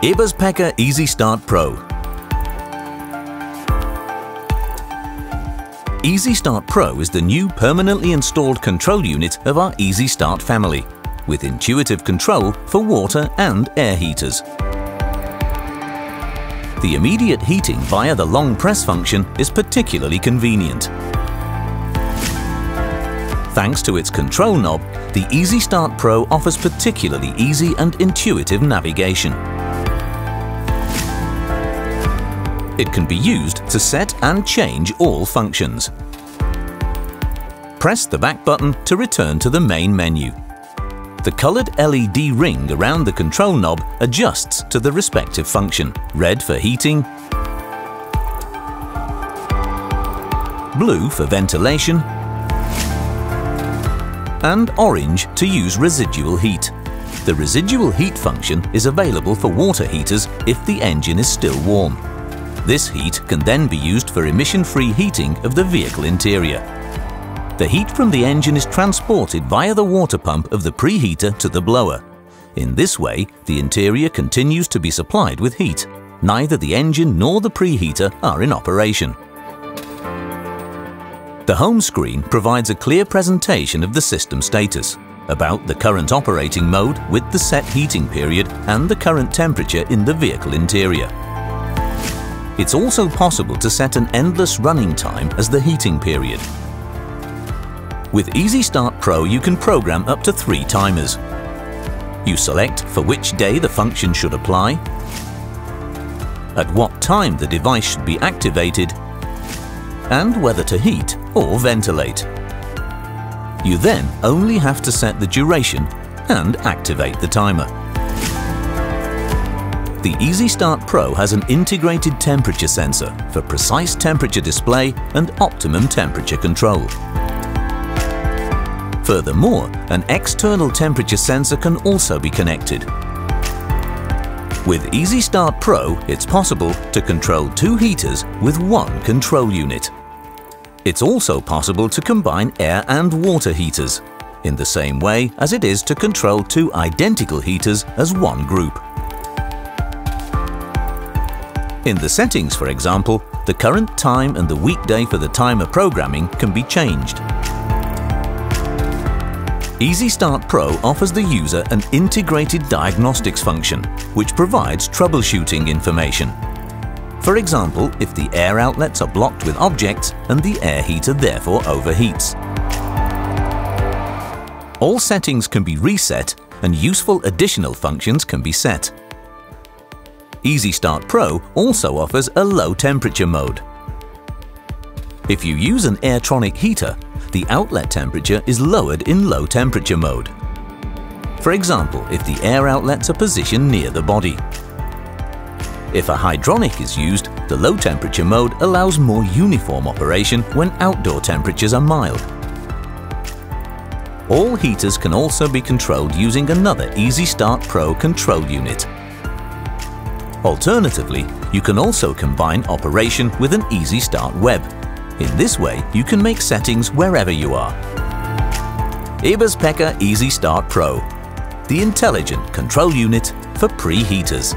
Eberspächer Easy Start Pro. EasyStart Pro is the new permanently installed control unit of our EasyStart family, with intuitive control for water and air heaters. The immediate heating via the long press function is particularly convenient. Thanks to its control knob, the EasyStart Pro offers particularly easy and intuitive navigation. It can be used to set and change all functions. Press the back button to return to the main menu. The coloured LED ring around the control knob adjusts to the respective function. Red for heating, blue for ventilation, and orange to use residual heat. The residual heat function is available for water heaters if the engine is still warm. This heat can then be used for emission-free heating of the vehicle interior. The heat from the engine is transported via the water pump of the preheater to the blower. In this way, the interior continues to be supplied with heat. Neither the engine nor the preheater are in operation. The home screen provides a clear presentation of the system status, about the current operating mode with the set heating period and the current temperature in the vehicle interior. It's also possible to set an endless running time as the heating period. With EasyStart Pro you can program up to three timers. You select for which day the function should apply, at what time the device should be activated, and whether to heat or ventilate. You then only have to set the duration and activate the timer. The EasyStart Pro has an integrated temperature sensor for precise temperature display and optimum temperature control. Furthermore, an external temperature sensor can also be connected. With EasyStart Pro, it's possible to control two heaters with one control unit. It's also possible to combine air and water heaters, in the same way as it is to control two identical heaters as one group. In the settings, for example, the current time and the weekday for the timer programming can be changed. EasyStart Pro offers the user an integrated diagnostics function, which provides troubleshooting information. For example, if the air outlets are blocked with objects and the air heater therefore overheats. All settings can be reset and useful additional functions can be set. EasyStart Pro also offers a low temperature mode. If you use an Airtronic heater, the outlet temperature is lowered in low temperature mode. For example, if the air outlets are positioned near the body. If a hydronic is used, the low temperature mode allows more uniform operation when outdoor temperatures are mild. All heaters can also be controlled using another EasyStart Pro control unit. Alternatively, you can also combine operation with an EasyStart web. In this way, you can make settings wherever you are. Eberspächer Easy Start Pro, the intelligent control unit for preheaters.